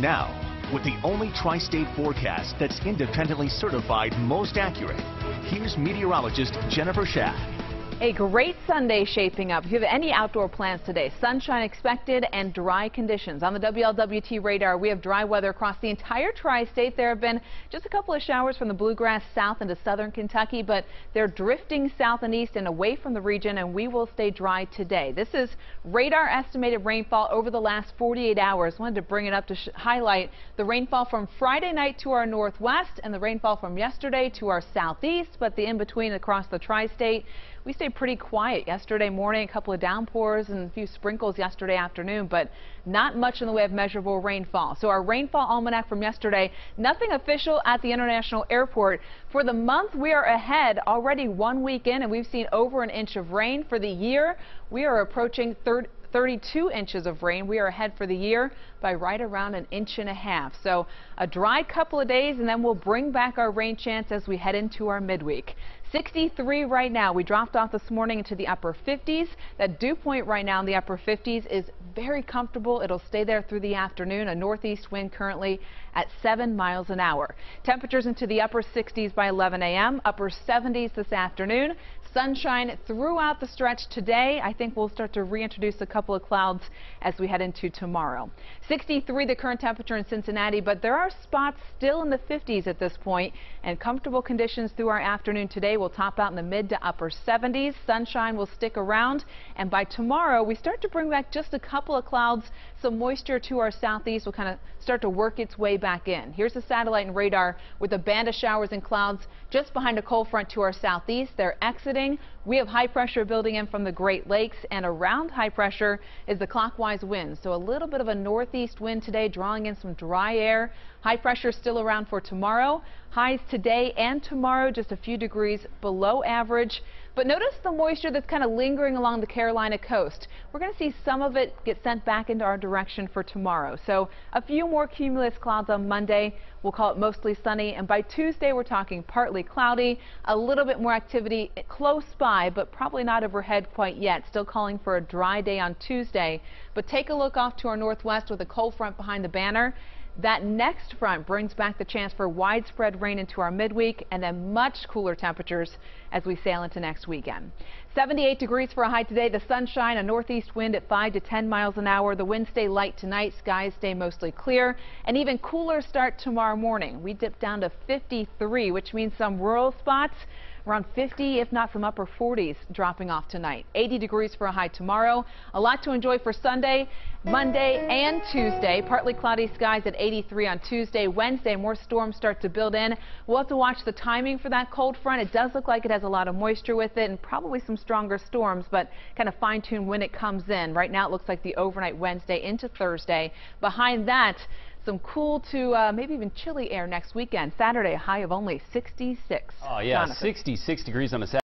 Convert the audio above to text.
Now, with the only tri-state forecast that's independently certified most accurate, here's meteorologist Jennifer Schack. A great Sunday shaping up. If you have any outdoor plans today, sunshine expected and dry conditions. On the WLWT radar, we have dry weather across the entire tri-state. There have been just a couple of showers from the bluegrass south into southern Kentucky, but they're drifting south and east and away from the region, and we will stay dry today. This is radar estimated rainfall over the last 48 hours. Wanted to bring it up to highlight the rainfall from Friday night to our northwest and the rainfall from yesterday to our southeast, but the in-between across the tri-state. We pretty quiet yesterday morning, a couple of downpours and a few sprinkles yesterday afternoon, but not much in the way of measurable rainfall. So our rainfall almanac from yesterday, nothing official at the International Airport. For the month, we are ahead already one week in, and we've seen over an inch of rain. For the year, we are approaching 32 inches of rain. We are ahead for the year by right around an inch and a half. So a dry couple of days, and then we'll bring back our rain chance as we head into our midweek. 63 right now. We dropped off this morning into the upper 50s. That dew point right now in the upper 50s is very comfortable. It'll stay there through the afternoon. A northeast wind currently at 7 miles an hour. Temperatures into the upper 60s by 11 a.m. Upper 70s this afternoon. Sunshine throughout the stretch today. I think we'll start to reintroduce a couple of clouds as we head into tomorrow. 63 the current temperature in Cincinnati, but there are spots still in the 50s at this point and comfortable conditions through our afternoon today will top out in the mid to upper 70s. Sunshine will stick around and by tomorrow we start to bring back just a couple of clouds. Some moisture to our southeast will kind of start to work its way back in. Here's the satellite and radar with a band of showers and clouds just behind a cold front to our southeast. They're exiting we have high pressure building in from the Great Lakes and around high pressure is the clockwise wind. So a little bit of a northeast wind today drawing in some dry air. High pressure still around for tomorrow. Highs today and tomorrow just a few degrees below average. But notice the moisture that's kind of lingering along the Carolina coast. We're going to see some of it get sent back into our direction for tomorrow. So a few more cumulus clouds on Monday. We'll call it mostly sunny. And by Tuesday, we're talking partly cloudy. A little bit more activity close by, but probably not overhead quite yet. Still calling for a dry day on Tuesday. But take a look off to our northwest with a cold front behind the banner. That next front brings back the chance for widespread rain into our midweek and then much cooler temperatures as we sail into next weekend. 78 degrees for a high today. The sunshine, a northeast wind at 5 to 10 miles an hour. The winds stay light tonight. Skies stay mostly clear and even cooler start tomorrow morning. We dip down to 53, which means some rural spots Around 50, if not from upper 40s, dropping off tonight. 80 degrees for a high tomorrow. A lot to enjoy for Sunday, Monday, and Tuesday. Partly cloudy skies at 83 on Tuesday. Wednesday, more storms start to build in. We'll have to watch the timing for that cold front. It does look like it has a lot of moisture with it and probably some stronger storms, but kind of fine tune when it comes in. Right now, it looks like the overnight Wednesday into Thursday. Behind that, some cool to uh, maybe even chilly air next weekend. Saturday, a high of only 66. Oh, yeah, Jonathan. 66 degrees on a Saturday.